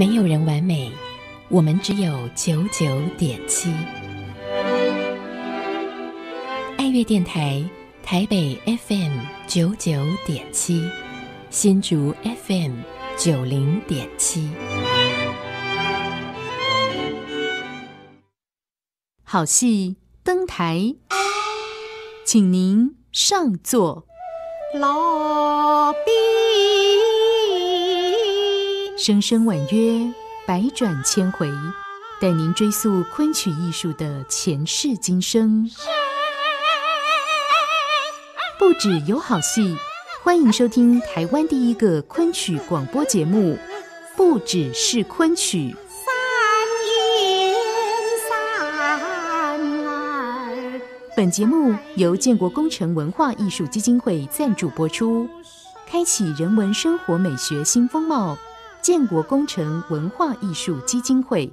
没有人完美，我们只有九九点七。爱乐电台台北 FM 九九点七，新竹 FM 九零点七。好戏登台，请您上座。老兵，声声婉约，百转千回，带您追溯昆曲艺术的前世今生。不止有好戏，欢迎收听台湾第一个昆曲广播节目《不只是昆曲》。本节目由建国工程文化艺术基金会赞助播出，开启人文生活美学新风貌。建国工程文化艺术基金会。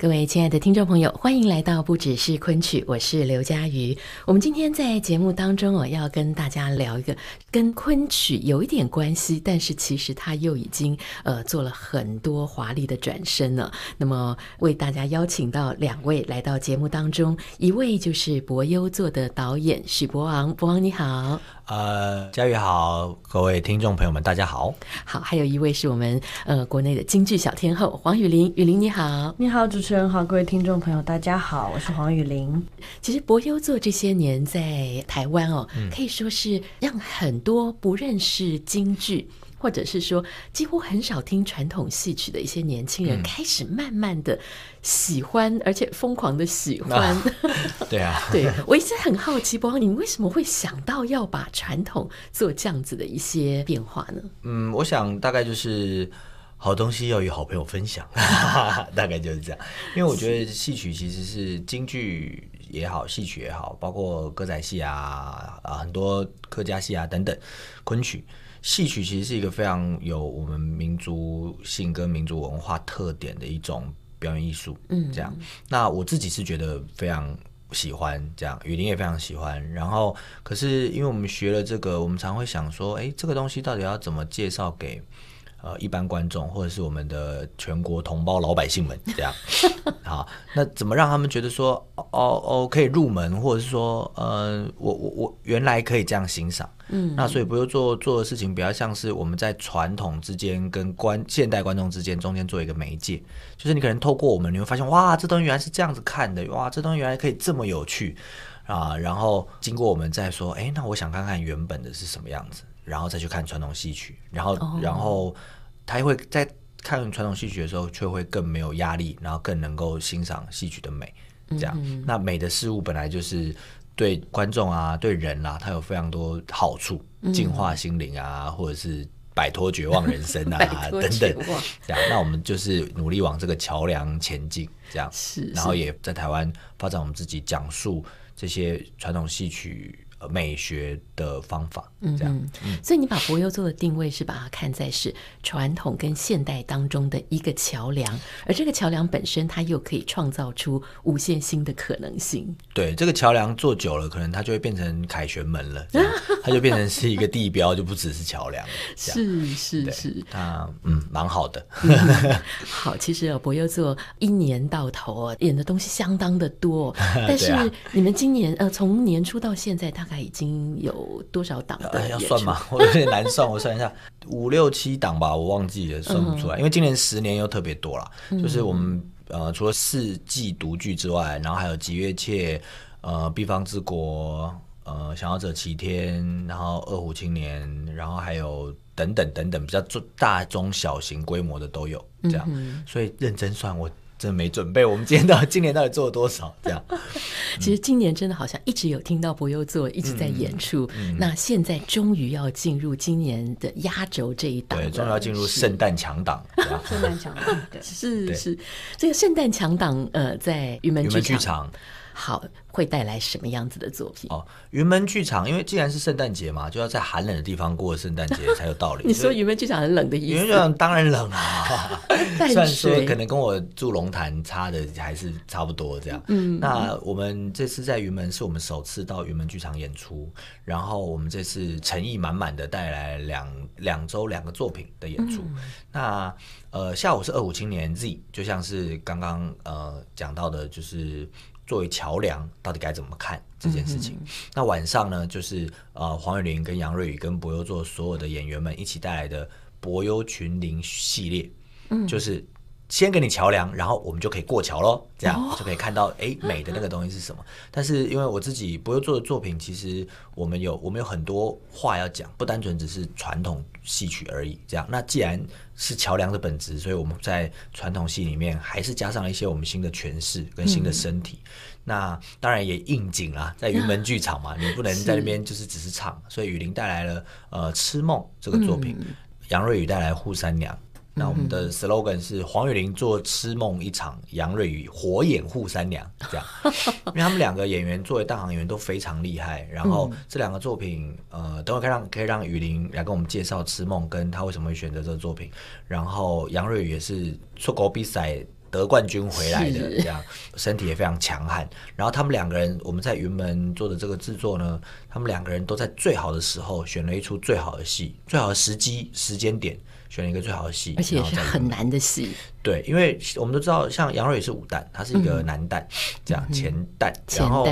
各位亲爱的听众朋友，欢迎来到不只是昆曲，我是刘佳瑜。我们今天在节目当中哦，要跟大家聊一个跟昆曲有一点关系，但是其实它又已经呃做了很多华丽的转身了。那么为大家邀请到两位来到节目当中，一位就是博优座的导演许博昂，博昂你好。呃，佳宇好，各位听众朋友们，大家好。好，还有一位是我们呃国内的京剧小天后黄雨玲，雨玲你好。你好，主持人好，各位听众朋友，大家好，我是黄雨玲。其实博优座这些年在台湾哦，嗯可以说是让很多不认识京剧。或者是说，几乎很少听传统戏曲的一些年轻人，嗯开始慢慢的喜欢，而且疯狂的喜欢。啊对啊，对我一直很好奇，博你为什么会想到要把传统做这样子的一些变化呢？嗯，我想大概就是好东西要与好朋友分享，大概就是这样。因为我觉得戏曲其实是京剧也好，戏曲也好，包括歌仔戏啊啊很多客家戏啊等等，昆曲。戏曲其实是一个非常有我们民族性跟民族文化特点的一种表演艺术，嗯这样。那我自己是觉得非常喜欢这样，雨林也非常喜欢。然后，可是因为我们学了这个，我们常会想说，哎，这个东西到底要怎么介绍给呃一般观众，或者是我们的全国同胞老百姓们这样？好，那怎么让他们觉得说，哦哦可以入门，或者是说，呃，我我我原来可以这样欣赏。嗯，那所以不用做做的事情，比较像是我们在传统之间跟观现代观众之间中间做一个媒介，就是你可能透过我们，你会发现哇，这东西原来是这样子看的，哇，这东西原来可以这么有趣啊！然后经过我们再说，哎，那我想看看原本的是什么样子，然后再去看传统戏曲，然后、哦然后他会在看传统戏曲的时候，却会更没有压力，然后更能够欣赏戏曲的美。这样，那美的事物本来就是对观众啊、对人啊、它有非常多好处，净化心灵啊，或者是摆脱绝望人生 摆啊等等。这样，那我们就是努力往这个桥梁前进，这样，是然后也在台湾发展我们自己讲述这些传统戏曲呃美学的方法，这样。嗯，所以你把博优座的定位是把它看在是传统跟现代当中的一个桥梁，而这个桥梁本身它又可以创造出无限新的可能性。对，这个桥梁做久了，可能它就会变成凯旋门了，它就变成是一个地标，就不只是桥梁了。是是是，啊嗯蛮好的。好，其实哦，博优座一年到头啊，演的东西相当的多哦，但是你们今年呃，从年初到现在大概已经有多少档的呃，要算吗？我有点难算，我算一下，五六七档吧，我忘记了，算不出来。嗯因为今年十年又特别多了，就是我们呃除了四季独剧之外，然后还有吉月切、呃毕方之国、呃想要者齐天，然后二虎青年，然后还有等等等等比较中大中小型规模的都有，这样。嗯所以认真算，我真的没准备。我们今天到今年到底做了多少？这样。其实今年真的好像一直有听到博优座一直在演出，嗯那现在终于要进入今年的压轴这一档了，对，终于要进入是圣诞强档。圣诞强对，是是，这个圣诞强档呃，在云门云门剧场。好，会带来什么样子的作品？哦，云门剧场，因为既然是圣诞节嘛，就要在寒冷的地方过圣诞节才有道理。你说云门剧场很冷的意思？云门剧场当然冷啊，淡虽然说可能跟我住龙潭差的还是差不多这样。嗯，那我们这次在云门是我们首次到云门剧场演出，然后我们这次诚意满满的带来两两周两个作品的演出。那呃，下午是二五青年 Z，就像是刚刚呃讲到的，就是作为桥梁，到底该怎么看这件事情。那晚上呢，就是呃黄伟玲跟杨瑞宇跟博优座所有的演员们一起带来的博优群灵系列，嗯就是。先给你桥梁，然后我们就可以过桥喽，这样、就可以看到哎美的那个东西是什么。但是因为我自己不会做的作品，其实我们有我们有很多话要讲，不单纯只是传统戏曲而已。这样，那既然是桥梁的本质，所以我们在传统戏里面还是加上了一些我们新的诠释跟新的身体。那当然也应景啦，在云门剧场嘛，你不能在那边就是只是唱，所以雨林带来了呃《痴梦》这个作品，杨瑞宇带来《扈三娘》。那我们的 slogan 是黄雨玲做痴梦一场，杨瑞宇火眼护三娘，这样，因为他们两个演员作为大行演员都非常厉害。然后这两个作品，呃，等会可以让可以让雨玲来跟我们介绍痴梦，跟他为什么会选择这个作品。然后杨瑞宇也是出国比赛得冠军回来的，这样身体也非常强悍。然后他们两个人，我们在云门做的这个制作呢，他们两个人都在最好的时候选了一出最好的戏，最好的时机时间点。选了一个最好的戏，而且是很难的戏，对，因为我们都知道，像杨瑞也是武旦，他是一个男旦，这样前旦，嗯然后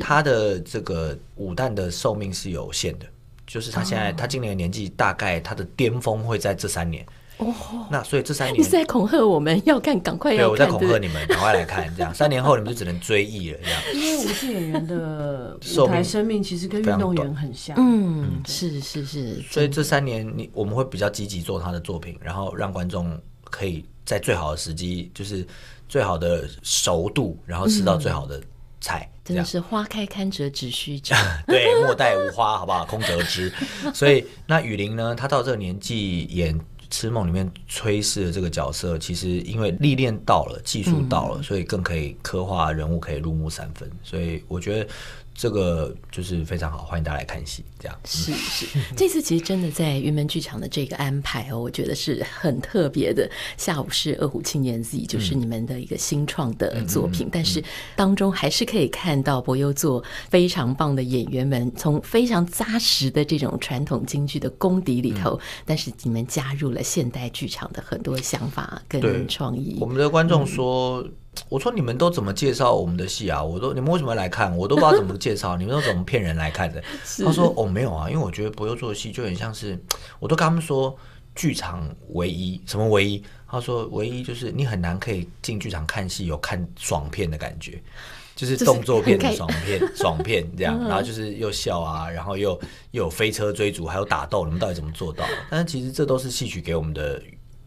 他的这个武旦的寿命是有限的，就是他现哦。在、他今年的年纪大概他的巅峰会在这三年。哦，那所以这三年你是在恐吓我们要看，赶快对，要看，我在恐吓你们，赶快来看，这样。三年后你们就只能追忆了，这样。因为舞剧演员的舞台生命其实跟运动员很像，嗯，是是是，所以这三年你我们会比较积极做他的作品，然后让观众可以在最好的时机，就是最好的熟度，然后吃到最好的菜。真的是花开堪折直须折，对，莫待无花，好不好？空折枝。所以那雨林呢，他到这个年纪演《痴梦》里面崔氏的这个角色，其实因为历练到了，技术到了，所以更可以刻画人物，可以入木三分。所以我觉得这个就是非常好，欢迎大家来看戏。这样，是是，这次其实真的在云门剧场的这个安排哦，我觉得是很特别的。下午是二虎青年 Z，就是你们的一个新创的作品，但是当中还是可以看到博优座非常棒的演员们，从非常扎实的这种传统京剧的功底里头，但是你们加入了现代剧场的很多想法跟创意我。们的观众说。我说你们都怎么介绍我们的戏啊？我都你们为什么来看？我都不知道怎么介绍，你们都怎么骗人来看的？他说哦没有啊，因为我觉得不用做戏就很像是，我都跟他们说剧场唯一什么唯一？他说唯一就是你很难可以进剧场看戏有看爽片的感觉。就是动作片的爽片，爽片这样，然后就是又笑啊，然后又又有飞车追逐，还有打斗，你们到底怎么做到？但是其实这都是戏曲给我们的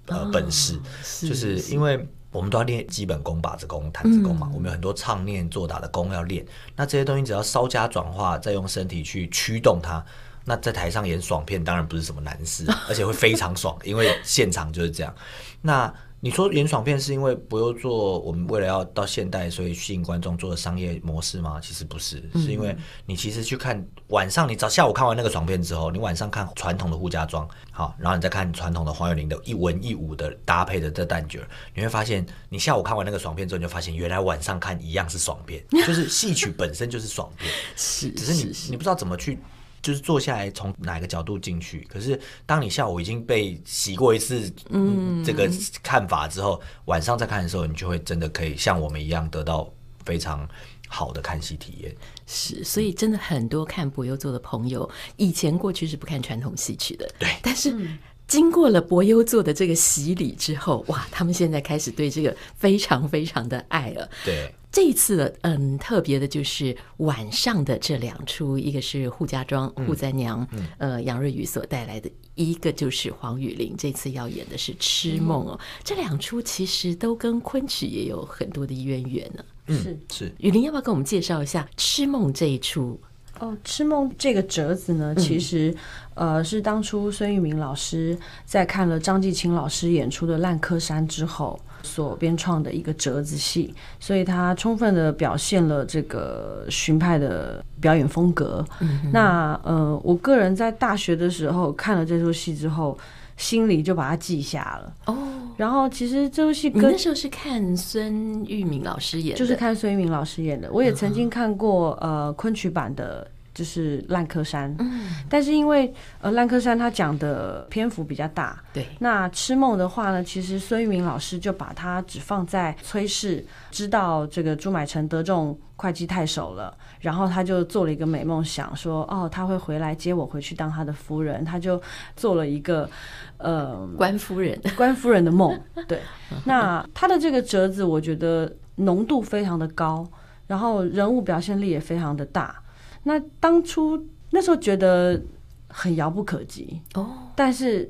呃本事，就是因为我们都要练基本功、把子功、弹子功嘛，我们有很多唱念做打的功要练。那这些东西只要稍加转化，再用身体去驱动它，那在台上演爽片当然不是什么难事，而且会非常爽，因为现场就是这样。那你说演爽片是因为不用做我们为了要到现代，所以吸引观众做的商业模式吗？其实不是，是因为你其实去看晚上，你早下午看完那个爽片之后，你晚上看传统的护家庄，好，然后你再看传统的黄有玲的一文一武的搭配的这旦角，你会发现，你下午看完那个爽片之后，你就发现原来晚上看一样是爽片，就是戏曲本身就是爽片，是只是你你不知道怎么去。就是坐下来从哪个角度进去，可是当你下午已经被洗过一次，嗯，这个看法之后，晚上再看的时候，你就会真的可以像我们一样得到非常好的看戏体验。是，所以真的很多看博优座的朋友，以前过去是不看传统戏曲的，对但是。经过了博优座的这个洗礼之后，哇，他们现在开始对这个非常非常的爱了。对，这一次的嗯特别的就是晚上的这两出，一个是扈家庄扈三娘，嗯。呃杨瑞宇所带来的，一个就是黄雨玲这次要演的是《痴梦》哦。这两出其实都跟昆曲也有很多的渊源呢。是。是。雨玲要不要跟我们介绍一下《痴梦》这一出？哦，痴梦这个折子呢，其实呃是当初孙玉明老师在看了张继青老师演出的《烂柯山》之后所编创的一个折子戏，所以它充分的表现了这个荀派的表演风格。那呃，我个人在大学的时候看了这出戏之后，心里就把它记下了。哦，然后其实这出戏跟你那时候是看孙玉敏老师演的，就是看孙玉明老师演的。我也曾经看过呃昆曲版的，就是《烂柯山》。嗯，但是因为呃《烂柯山》他讲的篇幅比较大，对，那《痴梦》的话呢，其实孙玉明老师就把它只放在崔氏知道这个朱买臣得中会稽太守了，然后他就做了一个美梦，想说哦他会回来接我回去当他的夫人，他就做了一个呃 官夫人，官夫人的梦。对，那他的这个折子，我觉得浓度非常的高，然后人物表现力也非常的大。那当初那时候觉得很遥不可及，哦，但是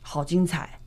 好精彩。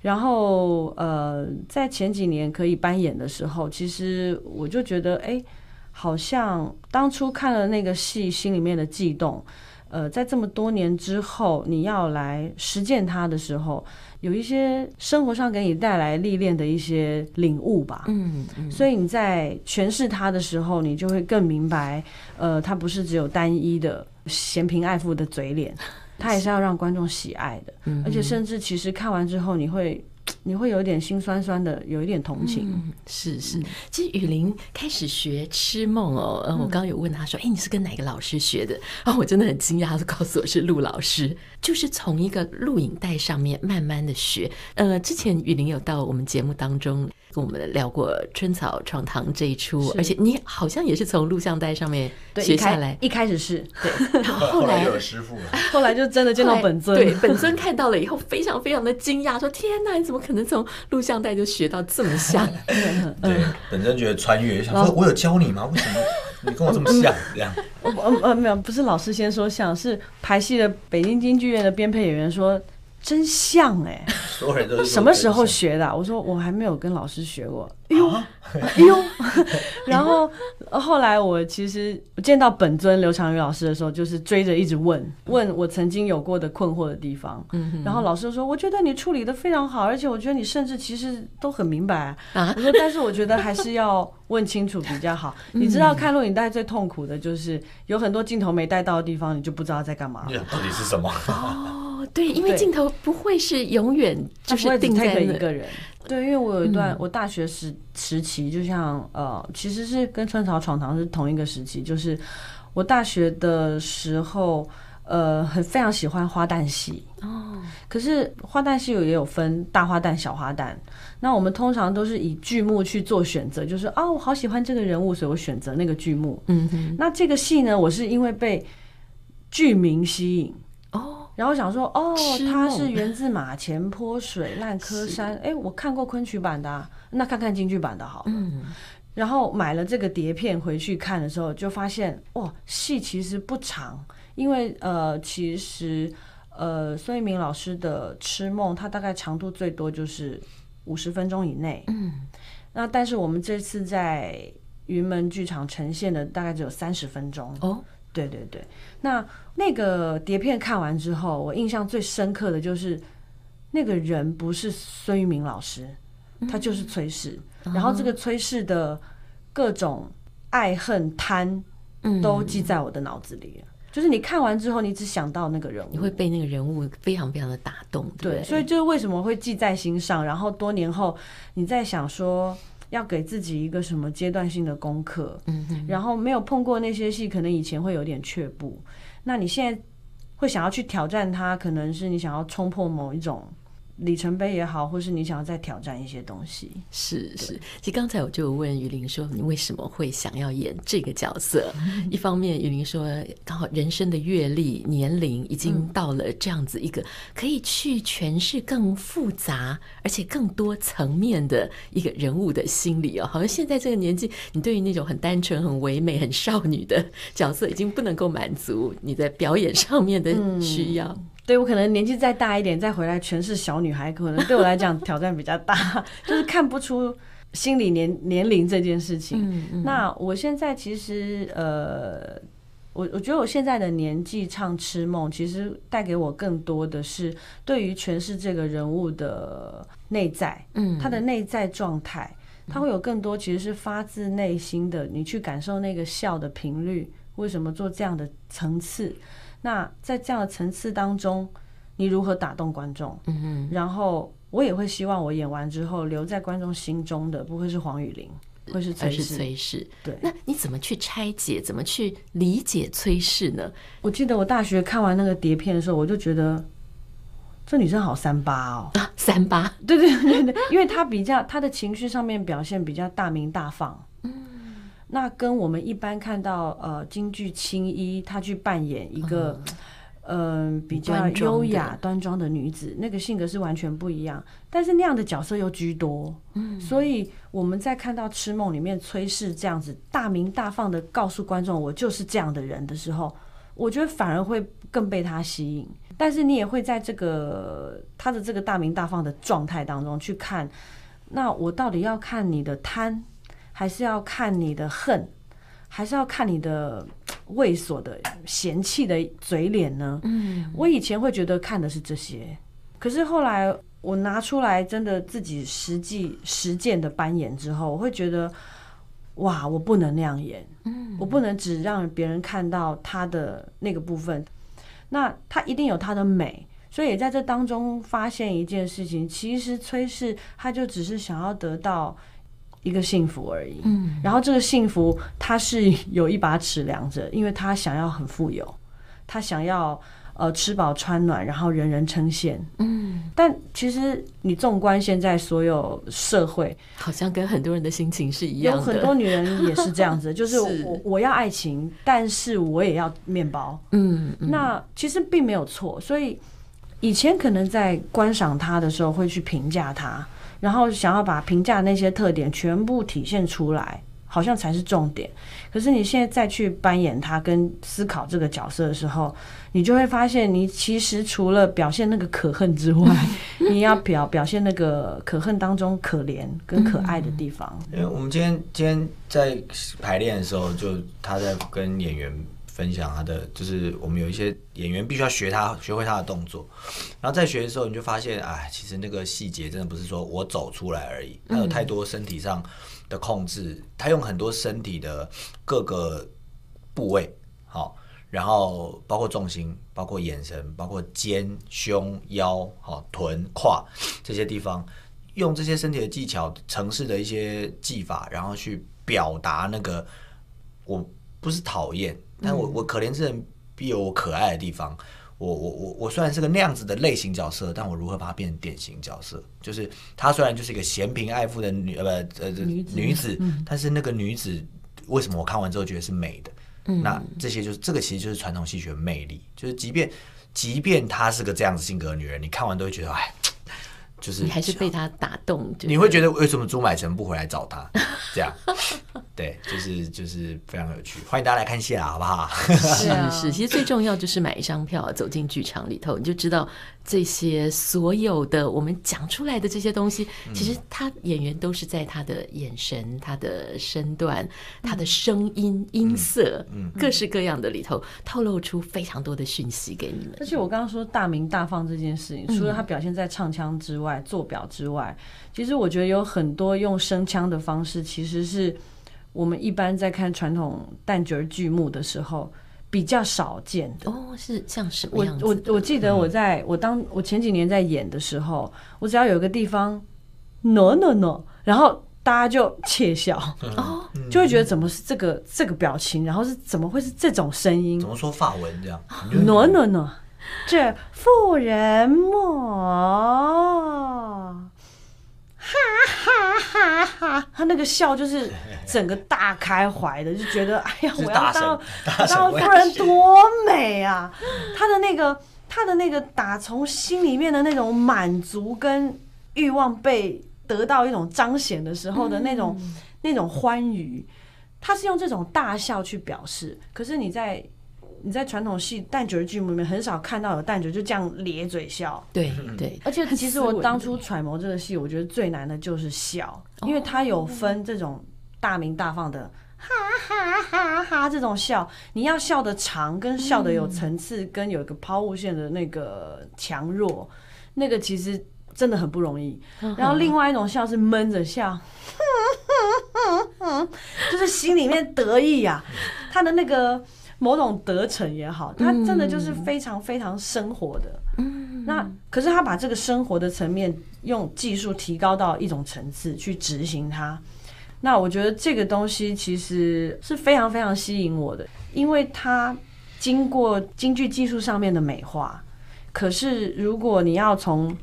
然后呃，在前几年可以扮演的时候，其实我就觉得，哎，好像当初看了那个戏，心里面的悸动，呃，在这么多年之后，你要来实践它的时候，有一些生活上给你带来历练的一些领悟吧。嗯嗯，所以你在诠释它的时候，你就会更明白，呃，它不是只有单一的嫌贫爱富的嘴脸，它也是要让观众喜爱的，嗯而且甚至其实看完之后，你会你会有一点心酸酸的，有一点同情。嗯，是是。其实雨林开始学吃梦哦，嗯，我刚刚有问他说：“哎，你是跟哪个老师学的？”然 后我真的很惊讶，他告诉我是陆老师，就是从一个录影带上面慢慢的学。呃，之前雨林有到我们节目当中跟我们聊过《春草闯堂》这一出，而且你好像也是从录像带上面学下来。一开始是对，然后后来后来就有师傅了。后来就真的见到本尊，对，本尊看到了以后，非常非常的惊讶，说：“天哪，你怎么可能从录像带就学到这么像？”对，本尊觉得穿越，想说我有教你吗？为什么你跟我这么像？这样呃呃呃，没有，不是老师先说像，是排戏的北京京剧院的编配演员说真像哎、所有人都是什么时候学的啊、我说我还没有跟老师学过。哎呦，哎呦，然后呃后来我其实见到本尊刘长宇老师的时候，就是追着一直问问我曾经有过的困惑的地方。嗯然后老师就说：“我觉得你处理的非常好，而且我觉得你甚至其实都很明白。”啊我说：“但是我觉得还是要问清楚比较好。你知道看录影带最痛苦的就是有很多镜头没带到的地方，你就不知道在干嘛到底是什么？哦，对，因为镜头不会是永远就不会只是定在一个人。对，因为我有一段、嗯我大学时时期，就像呃，其实是跟春草闯堂是同一个时期，就是我大学的时候，呃，很非常喜欢花旦戏。哦，可是花旦戏也有分大花旦、小花旦。那我们通常都是以剧目去做选择，就是啊，我好喜欢这个人物，所以我选择那个剧目。嗯哼，那这个戏呢，我是因为被剧名吸引，哦，然后想说，哦痴，它是源自马前泼水烂柯山，哎，我看过昆曲版的、啊，那看看京剧版的好了。嗯，然后买了这个碟片回去看的时候，就发现哇，戏其实不长，因为呃，其实呃，孙一鸣老师的《痴梦》，它大概长度最多就是五十分钟以内。嗯，那但是我们这次在云门剧场呈现的大概只有三十分钟。哦，对对对，那那个碟片看完之后，我印象最深刻的就是那个人不是孙玉明老师，他就是崔氏。然后这个崔氏的各种爱恨贪嗯都记在我的脑子里了。就是你看完之后，你只想到那个人物，你会被那个人物非常非常的打动，对所以就是为什么会记在心上。然后多年后，你在想说要给自己一个什么阶段性的功课，然后没有碰过那些戏，可能以前会有点却步。那你现在会想要去挑战它，可能是你想要冲破某一种里程碑也好，或是你想要再挑战一些东西。是是，其实刚才我就问于林说，你为什么会想要演这个角色？一方面，于林说，刚好人生的阅历、年龄已经到了这样子一个可以去诠释更复杂而且更多层面的一个人物的心理哦。好像现在这个年纪，你对于那种很单纯、很唯美、很少女的角色，已经不能够满足你在表演上面的需要。对我可能年纪再大一点，再回来全是小女孩，可能对我来讲挑战比较大，就是看不出心理年年龄这件事情。嗯嗯那我现在其实呃，我我觉得我现在的年纪唱《痴梦》，其实带给我更多的是对于诠释这个人物的内在，嗯他的内在状态，他会有更多其实是发自内心的，你去感受那个笑的频率，为什么做这样的层次？那在这样的层次当中，你如何打动观众？嗯嗯，然后我也会希望我演完之后留在观众心中的不会是黄雨玲，会是崔氏。崔氏。对，那你怎么去拆解？怎么去理解崔氏呢？我记得我大学看完那个碟片的时候，我就觉得这女生好三八哦。啊，三八，对对对对，因为她比较她的情绪上面表现比较大明大放。嗯，那跟我们一般看到呃京剧青衣，她去扮演一个。嗯，比较优雅端庄的女子，那个性格是完全不一样。但是那样的角色又居多，嗯，所以我们在看到《痴梦》里面崔氏这样子大明大放的告诉观众我就是这样的人的时候，我觉得反而会更被他吸引。但是你也会在这个他的这个大明大放的状态当中去看，那我到底要看你的贪，还是要看你的恨，还是要看你的猥琐的嫌弃的嘴脸呢？嗯，我以前会觉得看的是这些，可是后来我拿出来真的自己实际实践的扮演之后，我会觉得，哇，我不能那样演，嗯，我不能只让别人看到他的那个部分，那他一定有他的美。所以也在这当中发现一件事情，其实崔氏他就只是想要得到一个幸福而已。嗯，然后这个幸福他是有一把尺量着，因为他想要很富有，他想要呃吃饱穿暖，然后人人称羡。嗯，但其实你纵观现在所有社会，好像跟很多人的心情是一样的。有很多女人也是这样子，就是是我我要爱情，但是我也要面包。嗯，嗯那其实并没有错，所以以前可能在观赏他的时候会去评价他，然后想要把评价那些特点全部体现出来，好像才是重点。可是你现在再去扮演他跟思考这个角色的时候，你就会发现，你其实除了表现那个可恨之外，你要表表现那个可恨当中可怜跟可爱的地方。因为我们今天今天在排练的时候，就他在跟演员分享他的，就是我们有一些演员必须要学他学会他的动作，然后在学的时候，你就发现，哎，其实那个细节真的不是说我走出来而已，他有太多身体上的控制，他用很多身体的各个部位，好。然后包括重心，包括眼神，包括肩、胸、腰、好臀、胯这些地方，用这些身体的技巧、城市的一些技法，然后去表达那个我不是讨厌，但我我可怜之人必有我可爱的地方。我我我我虽然是个那样子的类型角色，但我如何把它变成典型角色？就是她虽然就是一个嫌贫爱富的女呃不呃女子女子，但是那个女子为什么我看完之后觉得是美的？那这些就是这个，其实就是传统戏曲的魅力，就是即便即便她是个这样子性格的女人，你看完都会觉得，哎，就是你还是被他打动，你会觉得为什么朱买臣不回来找他？这样，对，就是就是非常有趣，欢迎大家来看戏啦，好不好？是啊是，其实最重要就是买一张票走进剧场里头，你就知道这些所有的我们讲出来的这些东西，其实他演员都是在他的眼神、他的身段、他的声音、音色，各式各样的里头透露出非常多的讯息给你们。而。且我刚刚说大明大放这件事情，除了他表现在唱腔之外、做表之外，其实我觉得有很多用声腔的方式，其实是我们一般在看传统旦角剧目的时候比较少见的。哦，是像什么我样子我？我我记得我在我当我前几年在演的时候，我只要有一个地方 no no no，然后大家就窃笑，哦，就会觉得怎么是这个这个表情，然后是怎么会是这种声音怎么说法文这样？？no no no，这妇人莫。哈哈哈哈！他那个笑就是整个大开怀的，就觉得哎呀，我要当当夫人多美啊！他的那个他的那个打从心里面的那种满足跟欲望被得到一种彰显的时候的那种、那种欢愉，他是用这种大笑去表示。可是你在你在传统戏旦角的剧目里面很少看到有旦角就这样咧嘴笑，对对，而且其实我当初揣摩这个戏，我觉得最难的就是笑，哦。因为它有分这种大明大放的哈哈哈哈这种笑，你要笑的长，跟笑的有层次，跟有一个抛物线的那个强弱，那个其实真的很不容易。然后另外一种笑是闷着笑，就是心里面得意呀、他的那个某种得逞也好，他真的就是非常非常生活的。那可是他把这个生活的层面用技术提高到一种层次去执行它，那我觉得这个东西其实是非常非常吸引我的，因为它经过京剧技术上面的美化，可是如果你要从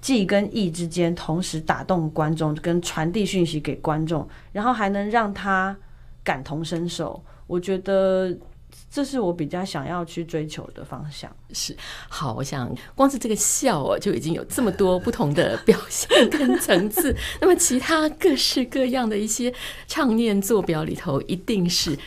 技跟艺之间同时打动观众，跟传递讯息给观众，然后还能让他感同身受，我觉得这是我比较想要去追求的方向。是好，我想光是这个笑哦，就已经有这么多不同的表现跟层次。那么其他各式各样的一些唱念做表里头，一定是。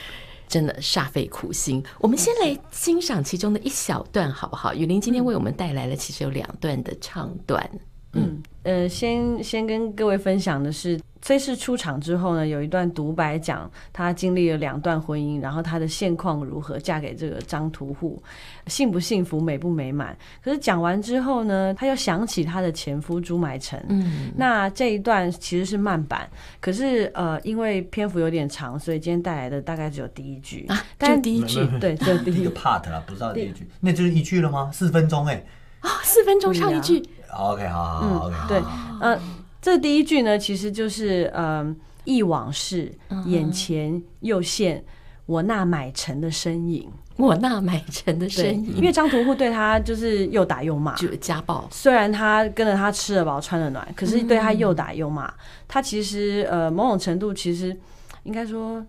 真的煞费苦心。我们先来欣赏其中的一小段，好不好？雨林今天为我们带来了，其实有两段的唱段。嗯，呃，先先跟各位分享的是，崔氏出场之后呢，有一段独白讲她经历了两段婚姻，然后她的现况如何，嫁给这个张屠户，幸不幸福，美不美满。可是讲完之后呢，她又想起她的前夫朱买臣。嗯，那这一段其实是慢版，可是呃，因为篇幅有点长，所以今天带来的大概只有第一句。啊，但就第一句。对，只有第一第 一个 part 啦，不知道第一句，那就是一句了吗？四分钟哎。啊，四分钟唱一句，好 OK，好好好对，呃，这第一句呢，其实就是嗯，忆往事，眼前又现我那买臣的身影，我那买臣的，身影，因为张屠户对他就是又打又骂。就家暴，虽然他跟着他吃了饱穿了暖，可是对他又打又骂。他其实呃某种程度其实应该说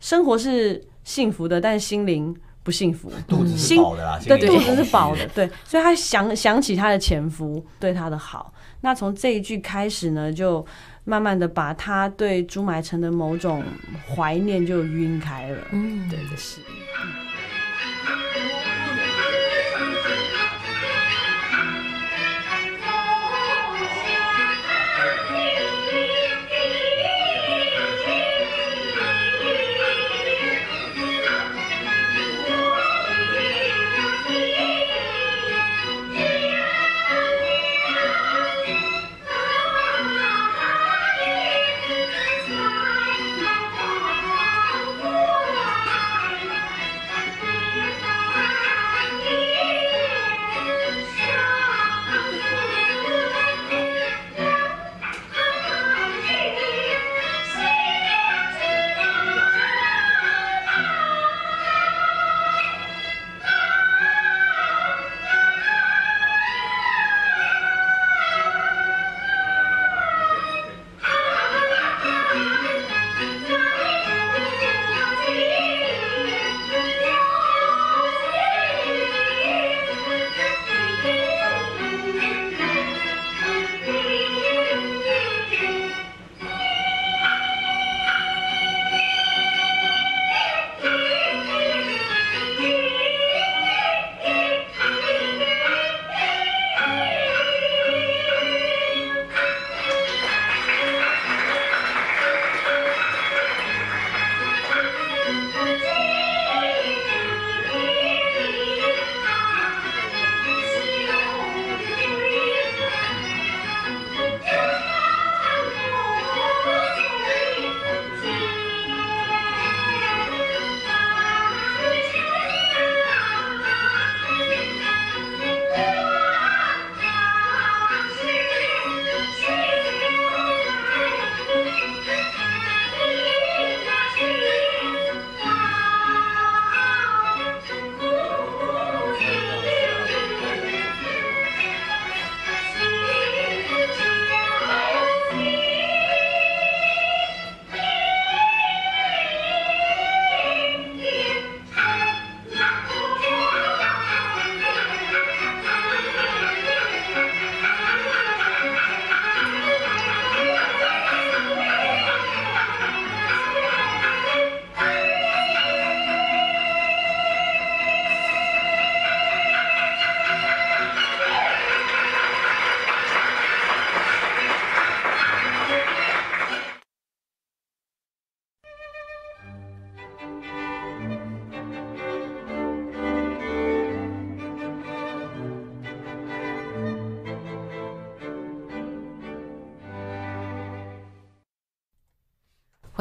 生活是幸福的，但心灵不幸福。肚子是心饱的啦，对，肚子是饱的，对，所以他想想起他的前夫对他的好，那从这一句开始呢，就慢慢的把他对朱买臣的某种怀念就晕开了。嗯，对对是。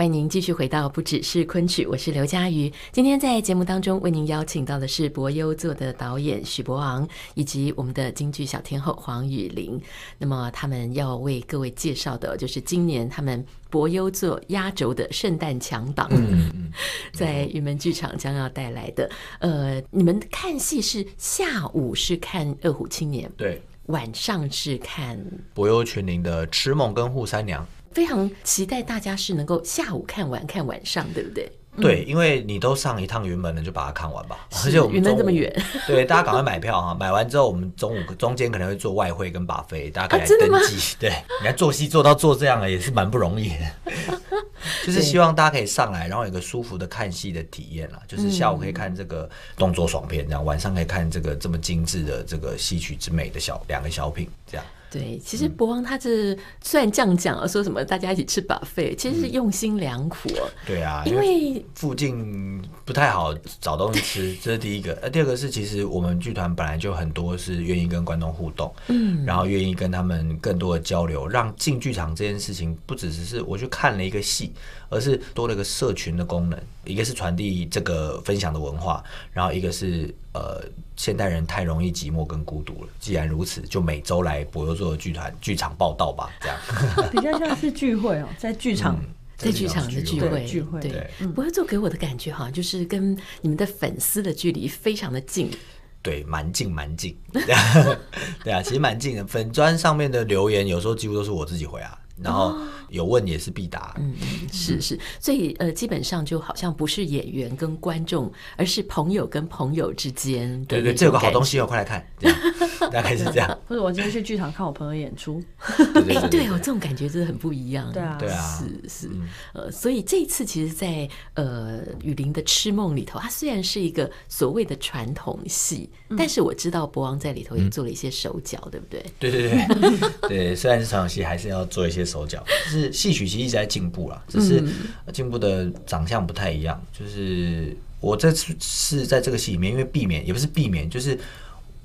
欢迎您继续回到不只是昆曲，我是刘佳瑜。今天在节目当中为您邀请到的是博优座的导演许博昂，以及我们的京剧小天后黄雨玲。那么他们要为各位介绍的，就是今年他们博优座压轴的圣诞强档，在玉门剧场将要带来的。呃，你们看戏是下午是看《二虎青年》，对，晚上是看，博优群灵的《痴梦》跟《扈三娘》。非常期待大家是能够下午看完看晚上，对不对？对，因为你都上一趟云门了，就把它看完吧。而且我们云门这么远，对，大家赶快买票哈！买完之后，我们中午中间可能会做外汇跟把费，大家可以来登记。对，你看做戏做到做这样了，也是蛮不容易的。就是希望大家可以上来，然后有个舒服的看戏的体验啦。就是下午可以看这个动作爽片，这样晚上可以看这个这么精致的这个戏曲之美的小两个小品，这样。对，其实博王他是虽然这样讲啊，说什么大家一起吃把费，其实是用心良苦哦。对啊，因为附近不太好找东西吃，这是第一个。呃，第二个是，其实我们剧团本来就很多是愿意跟观众互动，嗯，然后愿意跟他们更多的交流，让进剧场这件事情不只只是我去看了一个戏，而是多了一个社群的功能。一个是传递这个分享的文化，然后一个是呃，现代人太容易寂寞跟孤独了。既然如此，就每周来博优座的剧团剧场报道吧，这样。比较像是聚会哦，在剧场。在剧场的聚对会，聚会对对，博优座给我的感觉好像就是跟你们的粉丝的距离非常的近。对，蛮近蛮近，对啊，其实蛮近的。粉砖上面的留言有时候几乎都是我自己回啊，然后有问也是必答。嗯，是是，所以呃，基本上就好像不是演员跟观众，而是朋友跟朋友之间对对，那这有个好东西哦，快来看，这样大概是这样。或者我今天去剧场看我朋友演出，对对哎，对对哦，这种感觉真的很不一样。对啊。对啊，是是，呃，所以这一次其实在，呃雨林的《痴梦》里头，它虽然是一个所谓的传统戏，但是我知道博王在里头也做了一些手脚，对不对？对对对。对，虽然是传统戏，还是要做一些手脚。就是戏曲其实一直在进步啦，只是进步的长相不太一样。就是我这次是在这个戏里面，因为避免也不是避免，就是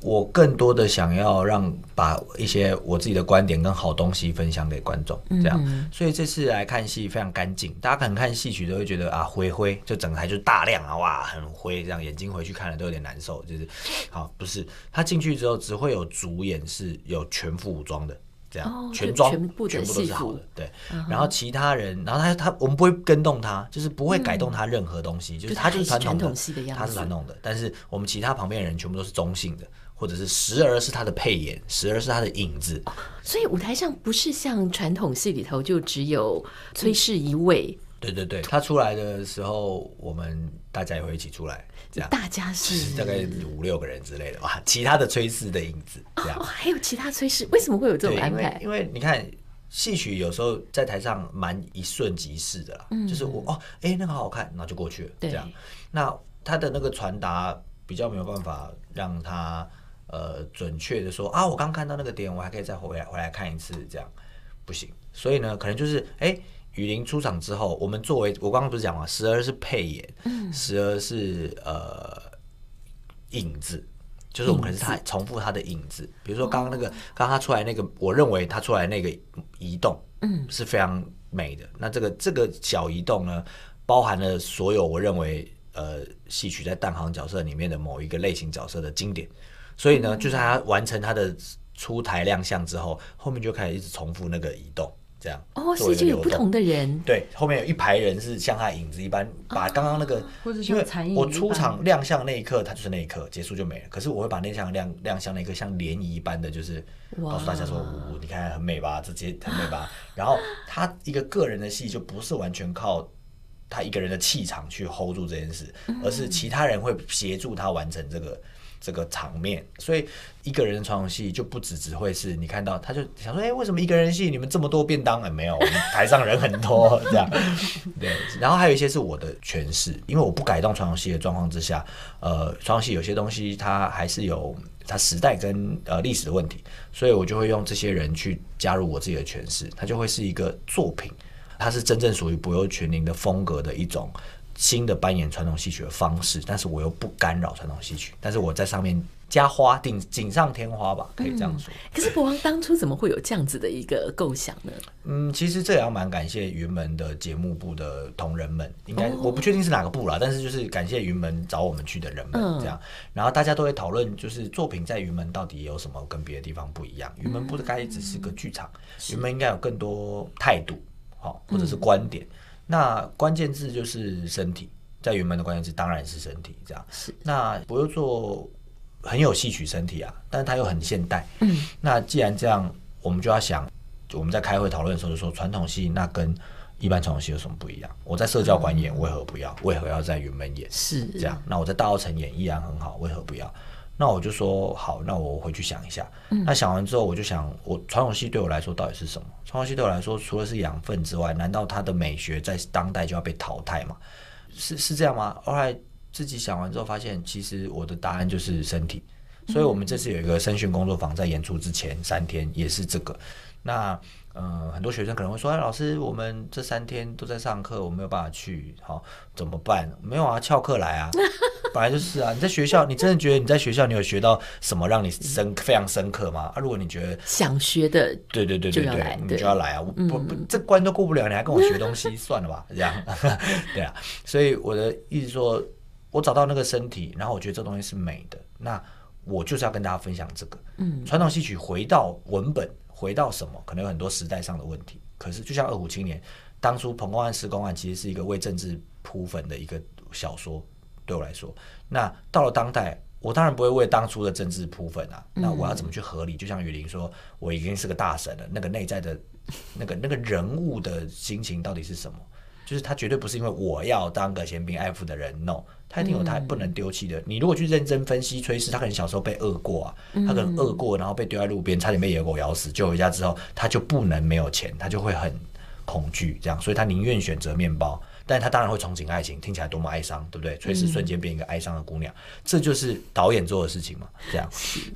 我更多的想要让把一些我自己的观点跟好东西分享给观众，这样。所以这次来看戏非常干净，大家可能看戏曲都会觉得啊灰灰，就整台就大亮啊，哇很灰，这样眼睛回去看了都有点难受。就是好不是，他进去之后只会有主演是有全副武装的。这样、哦全装全部全部都是好的，对。然后其他人，然后他他我们不会跟动他，就是不会改动他任何东西，就是他就是传统的他是传统的，但是我们其他旁边的人全部都是中性的，或者是时而是他的配演，时而是他的影子。所以舞台上不是像传统戏里头就只有崔氏一位，对对对，他出来的时候，我们大家也会一起出来，这样。大家是大概五六个人之类的哇，其他的炊事的影子这样哦，。还有其他炊事，为什么会有这种对，因为安排？因为你看戏曲有时候在台上蛮一瞬即逝的啦，就是我哦，哎、那个好好看，然后就过去了，对这样。那他的那个传达比较没有办法让他呃准确的说啊，我刚看到那个点，我还可以再回来回来看一次，这样不行。所以呢，可能就是哎。雨林出场之后，我们作为我刚刚不是讲嘛，时而是配演，时而是呃影子，就是我们可能是他重复他的影子，比如说刚刚那个，刚刚他出来那个，我认为他出来那个移动，嗯，是非常美的。那这个这个小移动呢，包含了所有我认为呃戏曲在蛋行角色里面的某一个类型角色的经典，所以呢，就是他完成他的出台亮相之后，后面就开始一直重复那个移动，这样哦，所以就有不同的人，对，后面有一排人是像他影子一般，把刚刚那个，因为我出场亮相那一刻，他就是那一刻结束就没了。可是我会把那项亮亮相那一刻像涟漪一般的，就是告诉大家说，呜，你看很美吧，这节很美吧。然后他一个个人的戏就不是完全靠他一个人的气场去 hold 住这件事，而是其他人会协助他完成这个。这个场面，所以一个人的传统戏就不只只会是你看到，他就想说，哎、为什么一个人戏你们这么多便当？哎、没有，台上人很多，这样。对，然后还有一些是我的诠释，因为我不改动传统戏的状况之下，呃，传统戏有些东西它还是有它时代跟呃历史的问题，所以我就会用这些人去加入我自己的诠释，它就会是一个作品，它是真正属于博优群灵的风格的一种。新的扮演传统戏曲的方式，但是我又不干扰传统戏曲，但是我在上面加花，顶锦上添花吧，可以这样说。可是博王当初怎么会有这样子的一个构想呢？嗯，其实这也要蛮感谢云门的节目部的同仁们，应该、我不确定是哪个部啦，但是就是感谢云门找我们去的人们嗯这样，然后大家都会讨论，就是作品在云门到底有什么跟别的地方不一样。云门不该只是个剧场，云门应该有更多态度，好、或者是观点。那关键字就是身体，在云门的关键字当然是身体，这样是。那不又做很有戏曲身体啊，但是它又很现代。嗯，那既然这样，我们就要想，我们在开会讨论的时候就说，传统戏那跟一般传统戏有什么不一样？我在社教馆演，为何不要？为何要在云门演？是这样，那我在大澳城演依然很好，为何不要？那我就说好，那我回去想一下。那想完之后，我就想，我传统戏对我来说到底是什么？传统戏对我来说，除了是养分之外，难道它的美学在当代就要被淘汰吗？是是这样吗？后来自己想完之后，发现其实我的答案就是身体。所以我们这次有一个声训工作坊，在演出之前三天也是这个。那呃，很多学生可能会说：“哎，老师，我们这三天都在上课，我没有办法去，好怎么办？”没有啊，翘课来啊，本来就是啊。你在学校，你真的觉得你在学校你有学到什么让你深非常深刻吗？啊，如果你觉得想学的对对对就对对，你就要来啊！我不不，这关都过不了，你还跟我学东西，算了吧，这样，对啊。所以我的意思说，我找到那个身体，然后我觉得这东西是美的，那我就是要跟大家分享这个。嗯，传统戏曲回到文本，回到什么？可能有很多时代上的问题。可是就像《二虎青年》，当初彭公案、施公案其实是一个为政治铺粉的一个小说，对我来说，那到了当代。我当然不会为当初的政治铺粉啊，那我要怎么去合理？就像雨林说，我已经是个大神了，那个内在的，那个那个人物的心情到底是什么？就是他绝对不是因为我要当个嫌贫爱富的人，no，他一定有他不能丢弃的。你如果去认真分析崔氏，他可能小时候被饿过啊，他可能饿过，然后被丢在路边，差点被野狗咬死，救回家之后，他就不能没有钱，他就会很恐惧，这样，所以他宁愿选择面包。但他当然会憧憬爱情，听起来多么哀伤，对不对？崔氏瞬间变一个哀伤的姑娘，这就是导演做的事情嘛。这样，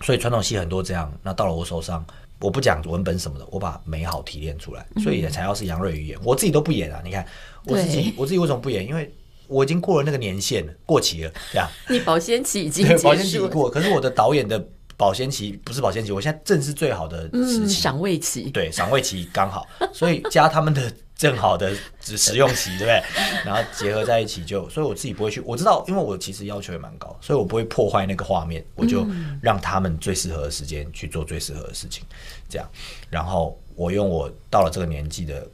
所以传统戏很多这样。那到了我手上，我不讲文本什么的，我把美好提炼出来，所以才要是杨瑞宇演，我自己都不演啊。你看我自己，我自己为什么不演？因为我已经过了那个年限了，过期了，这样。你保鲜期已经保鲜期过，可是我的导演的保鲜期不是保鲜期，我现在正是最好的时嗯，期。赏味期，对，赏味期刚好，所以加他们的正好的使使用期，对不对？然后结合在一起就，所以我自己不会去，我知道，因为我其实要求也蛮高，所以我不会破坏那个画面，我就让他们最适合的时间去做最适合的事情，这样。然后我用我到了这个年纪的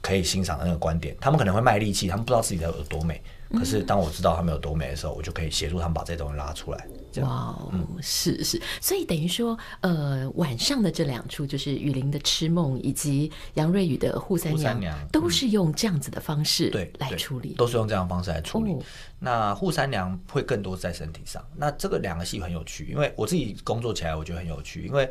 可以欣赏的那个观点，他们可能会卖力气，他们不知道自己的有多美。可是当我知道他们有多美的时候，我就可以协助他们把这些东西拉出来。哇哦，是是，所以等于说，呃，晚上的这两出就是雨林的《痴梦》以及杨瑞宇的《扈三娘三》，娘都是用这样子的方式对对来处理。都是用这样的方式来处理。哦那扈三娘会更多在身体上。那这个两个戏很有趣，因为我自己工作起来我觉得很有趣，因为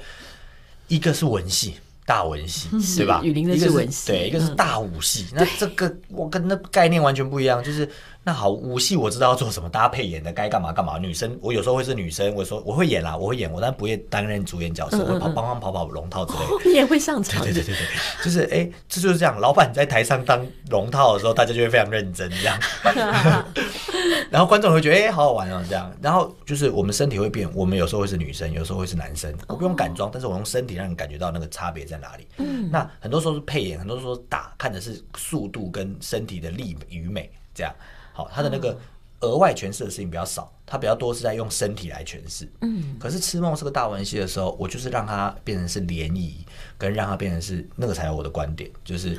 一个是文戏。大文戏 是对吧？雨林的是文戏对，一个是嗯大武戏。那这个我跟那概念完全不一样。就是那好，武戏我知道要做什么，搭配演的该干嘛干嘛。女生我有时候会是女生，我说我会演啦，我会演，我但不会担任主演角色，我会跑帮忙跑跑龙套之类的。哦，你也会上场，对对对对，就是哎、诶这就是这样。老板在台上当龙套的时候，大家就会非常认真这样，然后观众会觉得哎、诶好好玩哦这样。然后就是我们身体会变，我们有时候会是女生，有时候会是男生。我不用改装，但是我用身体让你感觉到那个差别在哪里。嗯，那很多时候是配演，很多时候打，看的是速度跟身体的力与美这样。好，他的那个。额外诠释的事情比较少，他比较多是在用身体来诠释。嗯，可是《痴梦》是个大文戏的时候，我就是让它变成是涟漪，跟让它变成是那个才有我的观点，就是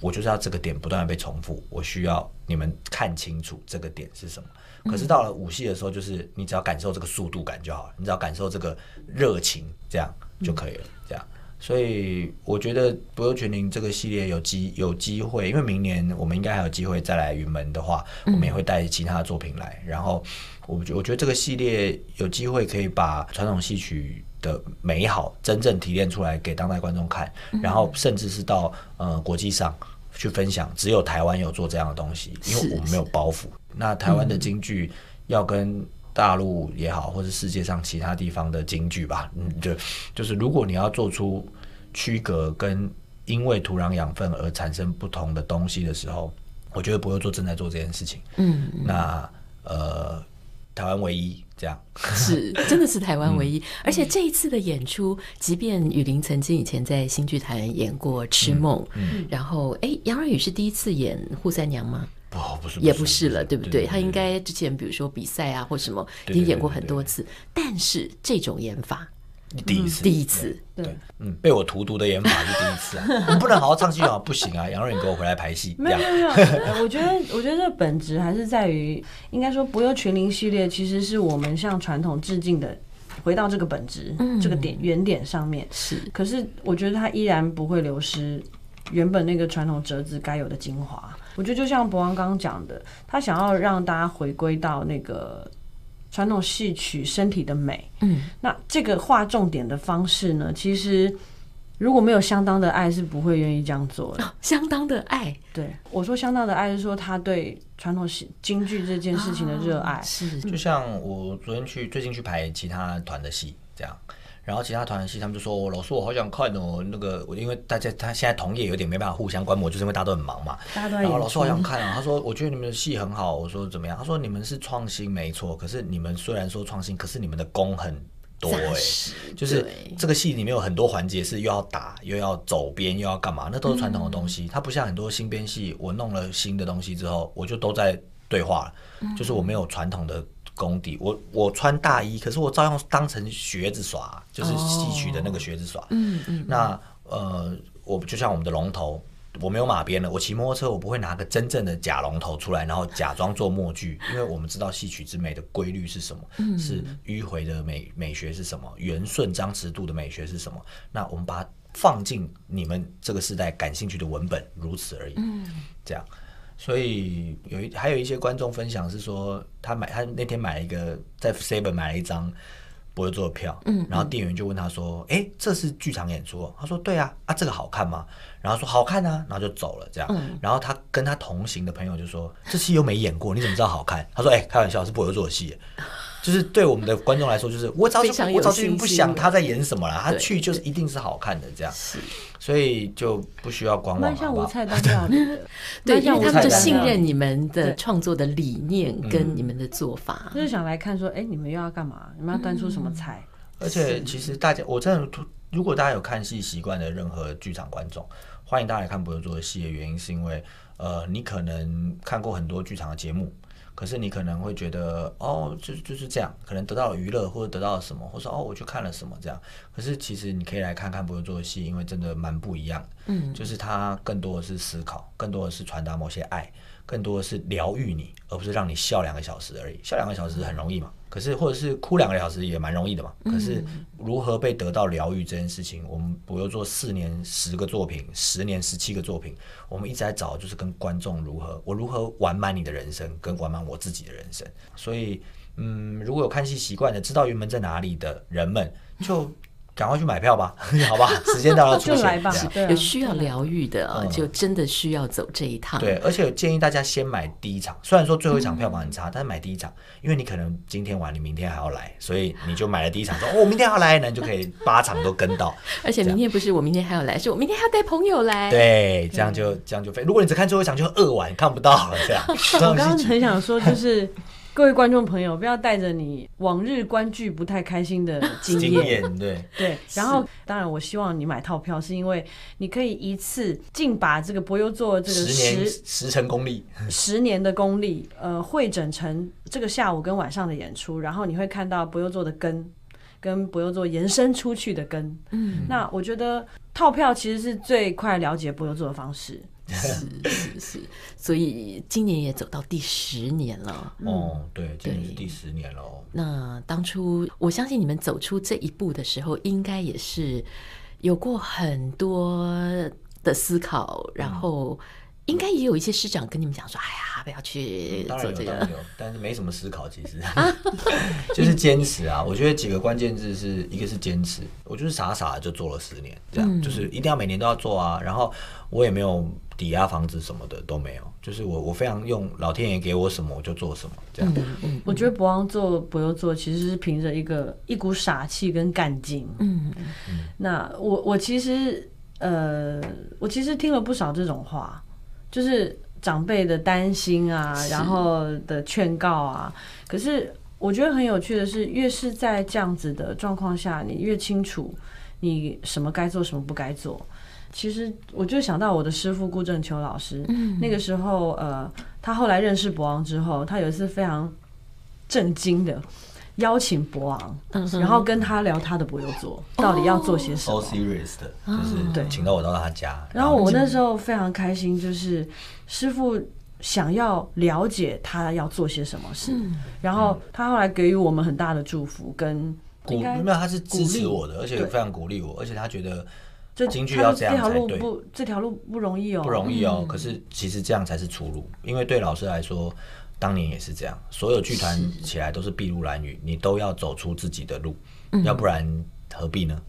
我就是要这个点不断的被重复，我需要你们看清楚这个点是什么。可是到了五戏的时候，就是你只要感受这个速度感就好了，你只要感受这个热情，这样就可以了。这样，所以我觉得《不忧全林》这个系列有机有机会，因为明年我们应该还有机会再来云门的话，我们也会带其他的作品来。然后，我觉我觉得这个系列有机会可以把传统戏曲的美好真正提炼出来给当代观众看，然后甚至是到呃国际上去分享，只有台湾有做这样的东西，因为我们没有包袱。那台湾的京剧要跟大陆也好，或是世界上其他地方的京剧吧，嗯，就就是如果你要做出区隔跟因为土壤养分而产生不同的东西的时候，我觉得不会做正在做这件事情。嗯，那呃，台湾唯一这样。是，真的是台湾嗯唯一。而且这一次的演出，即便雨林曾经以前在新剧团演过《痴梦》，嗯然后哎，杨瑞宇是第一次演扈三娘吗？不，不是，也不是了，对不对？他应该之前比如说比赛啊或什么，已经演过很多次，但是这种演法第一次，第一次，对，嗯，被我荼毒的演法是第一次啊！我 们不能好好唱戏啊？不行啊！杨瑞，你给我回来排戏，没有没有没有，呃 我觉得我觉得这本质还是在于，应该说不忧群灵系列其实是我们向传统致敬的，回到这个本质、这个点原点上面。是可是我觉得它依然不会流失原本那个传统折子该有的精华。我觉得就像博王刚刚讲的，他想要让大家回归到那个传统戏曲身体的美。嗯，那这个划重点的方式呢，其实如果没有相当的爱，是不会愿意这样做的。相当的爱，对我说相当的爱是说他对传统戏京剧这件事情的热爱。是就像我昨天去最近去排其他团的戏，这样，然后其他团的戏，他们就说：“哦，老师，我好想看哦。”那个，我因为大家他现在同业有点没办法互相观摩，就是因为大家都很忙嘛。然后老师好想看啊，他说：“我觉得你们的戏很好。”我说：“怎么样？”他说：“你们是创新没错，可是你们虽然说创新，可是你们的功很多哎、扎实就是这个戏里面有很多环节是又要打又要走边又要干嘛，那都是传统的东西。它不像很多新编戏，我弄了新的东西之后，我就都在对话了，就是我没有传统的功底。我我穿大衣，可是我照样当成靴子耍，就是戏曲的那个靴子耍。嗯嗯，那呃，我就像我们的龙头，我没有马鞭了。我骑摩托车，我不会拿个真正的假龙头出来，然后假装做墨剧，因为我们知道戏曲之美的规律是什么，是迂回的美美学是什么，圆顺张弛度的美学是什么。那我们把它放进你们这个时代感兴趣的文本，如此而已。嗯，这样。所以有一还有一些观众分享是说，他买他那天买了一个在 Seven 买了一张不会做的票，嗯，然后店员就问他说：“哎、这是剧场演出、哦？”他说：“对啊，啊，这个好看吗？”然后说：“好看啊。”然后就走了这样。然后他跟他同行的朋友就说：“这戏又没演过，你怎么知道好看？”他说：“哎、开玩笑，是不会做的戏耶。”就是对我们的观众来说，就是我早就我早就已经不想他在演什么了，他去就是一定是好看的这样，是所以就不需要观望，蛮像好不好？无菜 对，因为他们就信任你们的对创作的理念跟你们的做法。就是想来看说，哎、你们又要干嘛？你们要端出什么菜？而且其实大家，我真的，如果大家有看戏习惯的任何剧场观众，欢迎大家来看不会做的戏的原因，是因为呃，你可能看过很多剧场的节目，可是你可能会觉得哦，就就是这样，可能得到了娱乐或者得到了什么，或者说哦，我去看了什么这样。可是其实你可以来看看不用做的戏，因为真的蛮不一样的。嗯，就是它更多的是思考，更多的是传达某些爱，更多的是疗愈你，而不是让你笑两个小时而已。笑两个小时很容易嘛，可是或者是哭两个小时也蛮容易的嘛。可是如何被得到疗愈这件事情，我们不又做四年十个作品，十年十七个作品，我们一直在找，就是跟观众如何，我如何完满你的人生，跟完满我自己的人生。所以，嗯，如果有看戏习惯的，知道云门在哪里的人们，就赶快去买票吧，好吧？时间到了出现，就来吧有需要疗愈的啊，嗯就真的需要走这一趟。对，而且建议大家先买第一场，虽然说最后一场票房很差，但是买第一场，因为你可能今天晚，你明天还要来，所以你就买了第一场，说哦，我明天还要来，那你就可以八场都跟到。而且明天不是我明天还要来，是我明天还要带朋友来。，对，这样就这样就飞。如果你只看最后一场，就饿完看不到了，这样。我刚刚很想说，就是各位观众朋友，不要带着你往日观剧不太开心的经经验。对，对，然后当然，我希望你买套票，是因为你可以一次尽把这个博优座这个十年十十成功力，十年的功力，呃，汇整成这个下午跟晚上的演出，然后你会看到博优座的根，跟博优座延伸出去的根。嗯，那我觉得套票其实是最快了解博优座的方式。是是是，所以今年也走到第十年了。哦，对，今年是第十年了哦。那当初我相信你们走出这一步的时候，应该也是有过很多的思考，然后应该也有一些师长跟你们讲说：“哎呀，不要去当然有，做这个。当然有，但是没什么思考，其实 就是坚持啊。我觉得几个关键字是一个是坚持，我就是傻傻的就做了十年，这样、就是一定要每年都要做啊。然后我也没有抵押房子什么的都没有，就是我我非常用老天爷给我什么我就做什么这样。嗯我觉得博王做不用做其实是凭着一个一股傻气跟干劲。嗯，那我我其实呃，我其实听了不少这种话，就是长辈的担心啊，然后的劝告啊。可是我觉得很有趣的是，越是在这样子的状况下，你越清楚你什么该做，什么不该做。其实我就想到我的师傅顾正秋老师，那个时候呃，他后来认识博王之后，他有一次非常震惊的邀请博昂，然后跟他聊他的博友座到底要做些什 so 么。serious 的，就是对。请到我到他家，然后我那时候非常开心，就是师傅想要了解他要做些什么事，然后他后来给予我们很大的祝福跟鼓没有，他是支持我的，而且非常鼓励我，而且他觉得这京剧要这样才对路不这条路不容易哦，不容易哦。可是其实这样才是出路，因为对老师来说，当年也是这样，所有剧团起来都是筚路蓝缕，你都要走出自己的路，要不然何必呢？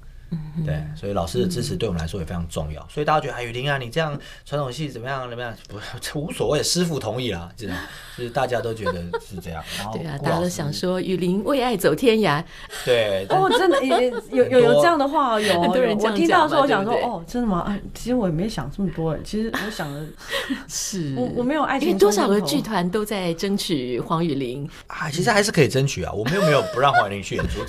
对，所以老师的支持对我们来说也非常重要。所以大家觉得，哎，雨林啊，你这样传统戏怎么样？怎么样？不，这无所谓，师傅同意啦，这样就是大家都觉得是这样。然后对啊，大家都想说雨林为爱走天涯，对，哦，真的也有有有这样的话，有 很多人有我听到的时候，我想说，哦，真的吗？哎，其实我也没想这么多，哎，其实我想的，是我我没有爱情因为多少个剧团都在争取黄雨玲，啊，其实还是可以争取啊，我们又没有不让黄雨玲去演出。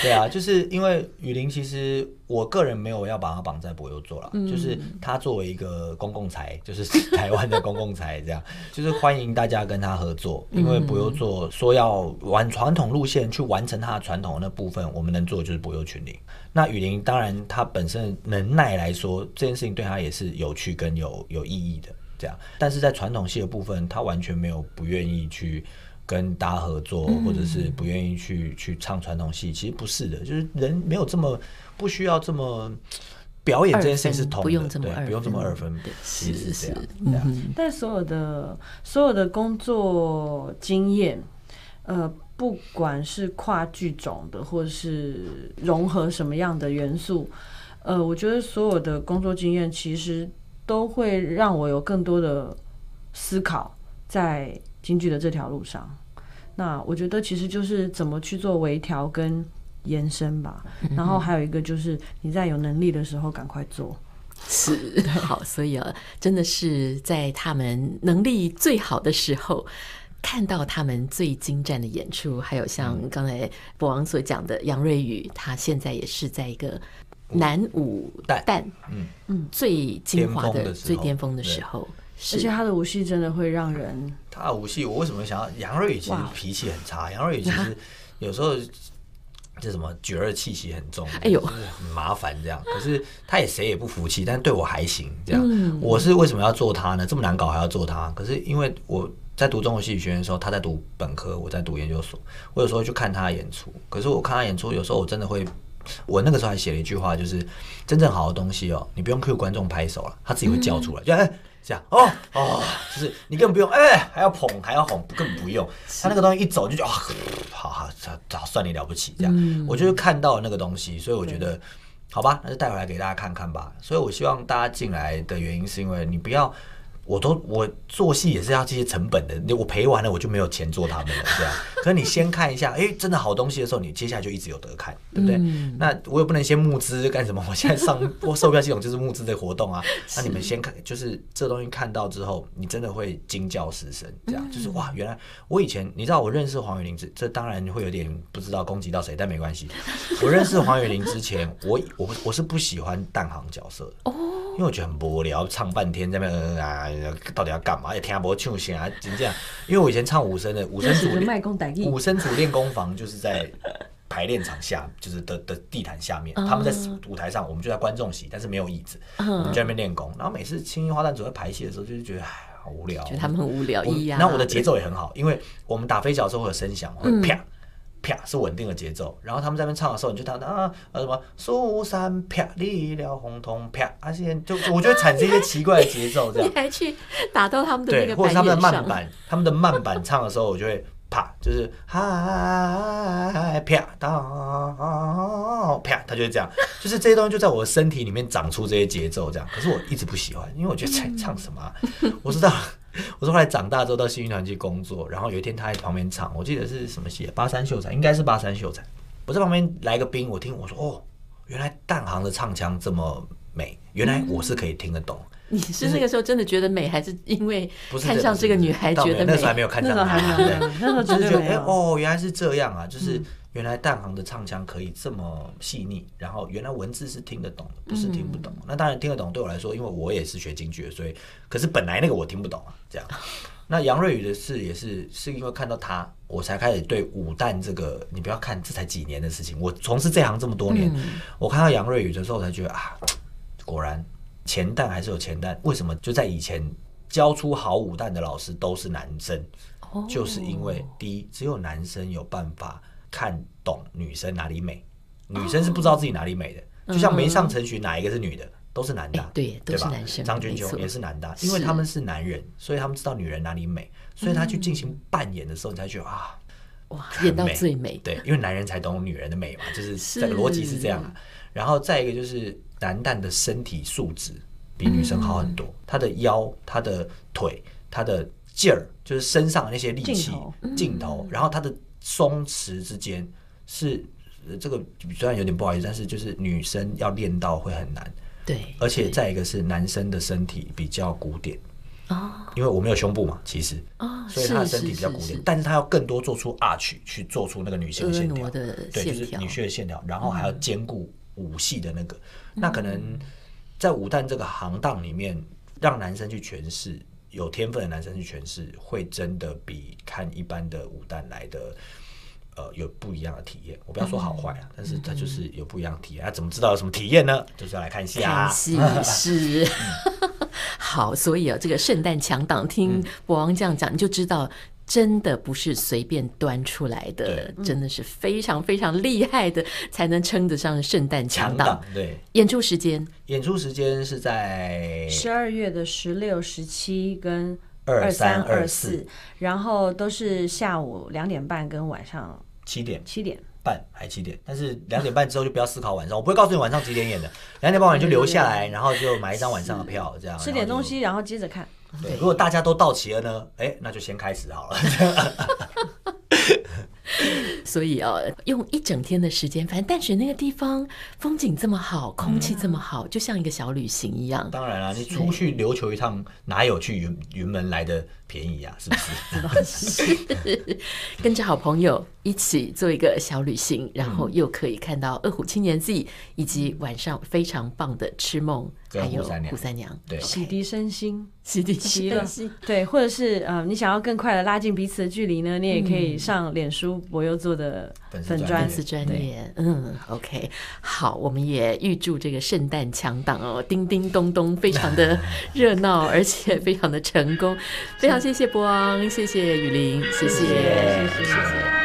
对啊，就是因为雨林，其实我个人没有要把它绑在博优座了，就是它作为一个公共财，就是 台湾的公共财，这样就是欢迎大家跟他合作，因为博优座说要玩传统路线去完成它的传统的那部分，我们能做的就是博优群林。那雨林当然他本身能耐来说，这件事情对他也是有趣跟有有意义的。这样，但是在传统戏的部分，他完全没有不愿意去跟大家合作，或者是不愿意去去唱传统戏。其实不是的，就是人没有这么不需要这么表演这件事情是同的，不用这么二对不用这么二分对，其实是是这样是。嗯但所有的所有的工作经验，呃，不管是跨剧种的，或者是融合什么样的元素，呃，我觉得所有的工作经验其实都会让我有更多的思考在京剧的这条路上。那我觉得其实就是怎么去做微调跟延伸吧。然后还有一个就是你在有能力的时候赶快做。是好，所以啊，真的是在他们能力最好的时候。看到他们最精湛的演出，还有像刚才博王所讲的杨瑞宇，他现在也是在一个男武旦旦嗯嗯最精华的、巅的最巅峰的时候，是而且他的武戏真的会让人他的武戏，我为什么想要杨瑞宇？其实脾气很差，杨瑞宇其实有时候这什么角儿气息很重，哎呦就是很麻烦这样。可是他也谁也不服气，但对我还行这样。嗯我是为什么要做他呢？这么难搞还要做他？可是因为我在读中国戏剧学院的时候，他在读本科，我在读研究所，我有时候去看他演出。可是我看他演出，有时候我真的会。我那个时候还写了一句话，就是真正好的东西哦，你不用 Q 观众拍手了，他自己会叫出来，就哎这样哦哦，就是你根本不用哎还要捧还要哄，根本不用，他那个东西一走就觉得啊，好好好算你了不起这样，我就是看到那个东西，所以我觉得好吧，那就带回来给大家看看吧。所以我希望大家进来的原因是因为你不要。我都我做戏也是要这些成本的，我赔完了我就没有钱做他们了，这样。可是你先看一下，哎、真的好东西的时候，你接下来就一直有得看，对不对？那我也不能先募资干什么？我现在上 播售票系统就是募资的活动啊。那你们先看，就是这东西看到之后，你真的会惊叫失声，这样、就是哇，原来我以前你知道我认识黄雨玲这这当然会有点不知道攻击到谁，但没关系。我认识黄雨玲之前，我我我是不喜欢淡行角色的。哦因为我觉得很无聊，唱半天在那到底要干嘛？也听不唱声啊，真这样。因为我以前唱武生的，武生组认识的卖公歹艺武生组练功房就是在排练场下，就是的的地毯下面，他们在舞台上，我们就在观众席，但是没有椅子，我们就在那边练功。然后每次青樱花旦组在排戏的时候，就是觉得唉，好无聊。觉得他们很无聊我咿呀。然后我的节奏也很好，因为我们打飞脚的时候会有声响，会啪。啪是稳定的节奏，然后他们在那边唱的时候，你就听到啊呃什么苏三啪离了红彤啪，而且就就我就会产生一些奇怪的节奏，这样。你还去打到他们的那对，个或者是他们的慢板，他们的慢板唱的时候，我就会啪，就是嗨啪到啪，他就会这样，就是这些东西就在我的身体里面长出这些节奏，这样。可是我一直不喜欢，因为我觉得在唱什么啊、我知道，我是后来长大之后到新剧团去工作，然后有一天他在旁边唱，我记得是什么戏啊，八三秀才，应该是八三秀才。我在旁边来个兵，我听我说哦，原来淡行的唱腔这么美，原来我是可以听得懂。你是那个时候真的觉得美，还是因为看上这个女孩觉得那时候还？没有看上她，那时候就是觉得。哦，原来是这样啊，就是原来蛋行的唱腔可以这么细腻，然后原来文字是听得懂的，不是听不懂。那当然听得懂，对我来说，因为我也是学京剧的，所以可是本来那个我听不懂啊，这样。那杨瑞宇的事也是是因为看到他，我才开始对武旦这个，你不要看这才几年的事情，我从事这行这么多年，我看到杨瑞宇的时候，我才觉得啊，果然前旦还是有前旦，为什么就在以前教出好武旦的老师都是男生？就是因为第一，只有男生有办法看懂女生哪里美，女生是不知道自己哪里美的。就像没上成群，哪一个是女的？都是男的对都是吧？男生张君秋也是男的啊，因为他们是男人，所以他们知道女人哪里美，所以他去进行扮演的时候，你才觉得啊，哇，很演到最美，对，因为男人才懂女人的美嘛，就是是这个逻辑是这样。啊。然后再一个就是男旦的身体素质比女生好很多，嗯。他的腰、他的腿、他的劲儿，就是身上的那些力气劲头，然后他的松弛之间是呃这个虽然有点不好意思，但是就是女生要练到会很难。对，而且再一个是男生的身体比较古典。哦。因为我没有胸部嘛，其实。哦，所以他的身体比较古典，但是他要更多做出 arch 去做出那个女性的线条。的对，就是女性的线条，然后还要兼顾武戏的那个，那可能在武旦这个行当里面，让男生去诠释，有天分的男生去诠释，会真的比看一般的武旦来的。呃，有不一样的体验，我不要说好坏嗯啊，但是它就是有不一样的体验。啊，怎么知道有什么体验呢？就是要来看戏啊看。戏是 好，所以啊，这个圣诞强档，听博王这样讲，你就知道。真的不是随便端出来的，真的是非常非常厉害的，才能称得上圣诞强档。对，演出时间演出时间是在十二月的十六、十七跟二三、二二四，然后都是下午两点半跟晚上七点七点。半还七点，但是两点半之后就不要思考晚上，我不会告诉你晚上几点演的，两点半晚就留下来，然后就买一张晚上的票，这样吃点东。西，然后接着看。如果大家都到齐了呢，哎，那就先开始好了。所以哦，用一整天的时间，反正淡水那个地方风景这么好，空气这么好，就像一个小旅行一样。当然了，你出去琉球一趟，哪有去云云门来的便宜啊？是不 是？跟着好朋友一起做一个小旅行，然嗯后又可以看到二虎青年记，以及晚上非常棒的吃梦，跟还有扈三娘。扈三娘，对。洗涤身心，洗涤身心。对，或者是呃，你想要更快的拉近彼此的距离呢，你也可以上脸书博优做的粉粉砖专。页粉丝专业，嗯，OK，好，我们也预祝这个圣诞强档哦，叮叮咚咚，非常的 热闹，而且非常的成功，非常谢谢博昂，谢谢雨林，谢谢，谢谢。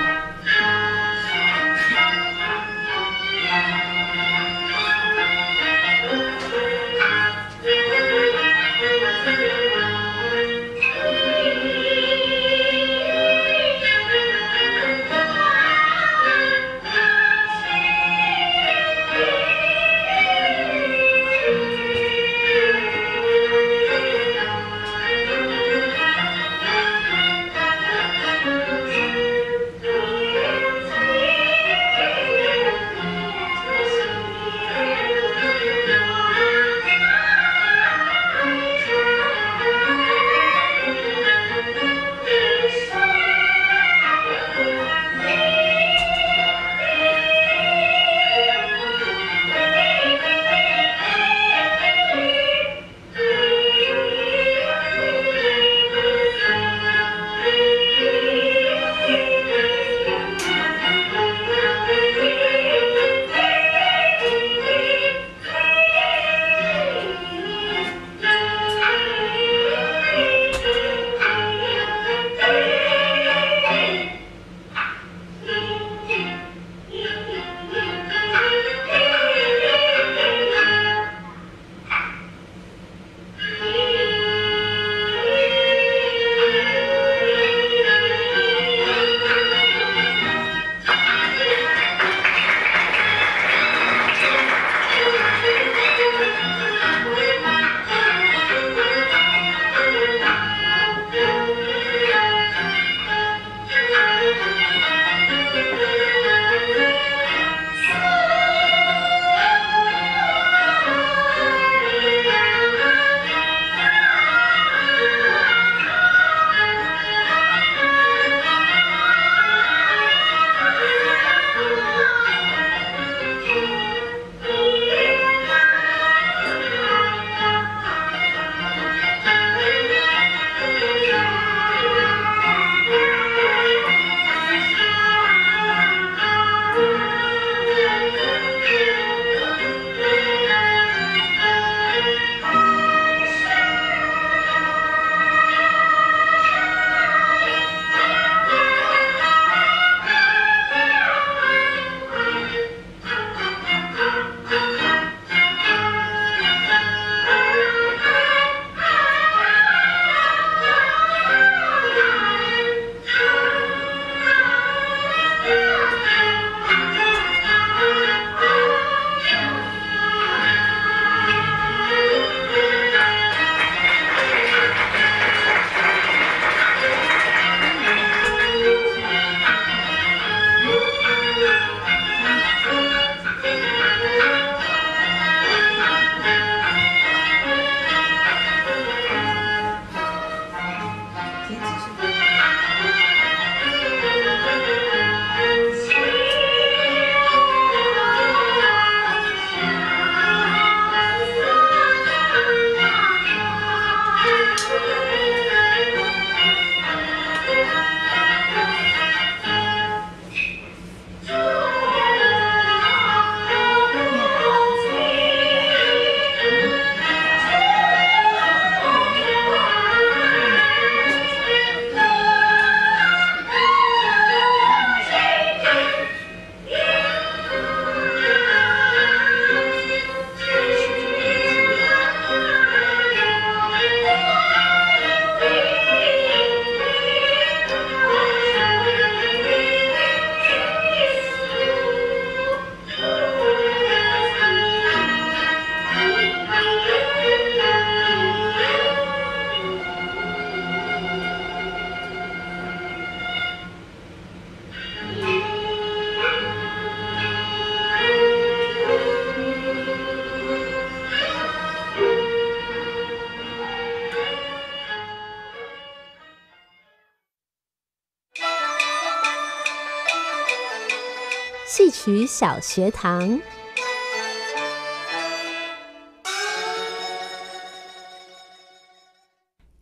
戏曲小学堂。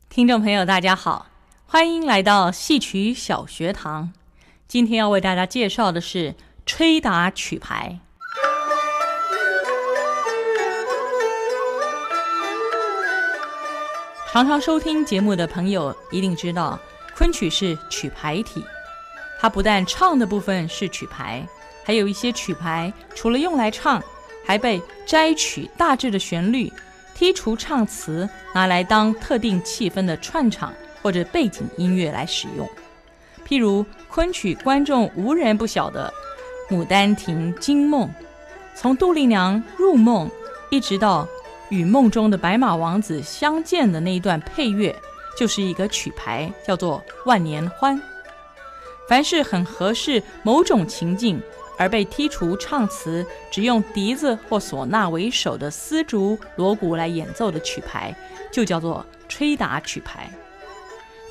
听众朋友，大家好，欢迎来到戏曲小学堂。今天要为大家介绍的是吹打曲牌。常常收听节目的朋友一定知道，昆曲是曲牌体。它不但唱的部分是曲牌，还有一些曲牌除了用来唱，还被摘取大致的旋律。剔除唱词，拿来当特定气氛的串场或者背景音乐来使用。譬如昆曲，观众无人不晓得《牡丹亭》《惊梦》，从杜丽娘入梦，一直到与梦中的白马王子相见的那一段配乐，就是一个曲牌，叫做《万年欢》。凡是很合适某种情境。而被剔除唱词，只用笛子或唢呐为首的丝竹、锣鼓来演奏的曲牌，就叫做吹打曲牌。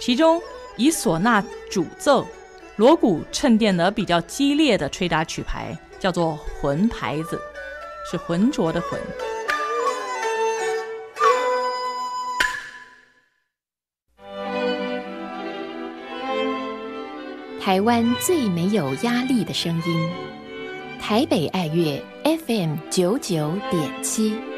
其中以唢呐主奏、锣鼓衬垫的比较激烈的吹打曲牌，叫做浑牌子，是浑浊的浑。台湾最没有压力的声音。台北爱乐 FM 九九点七。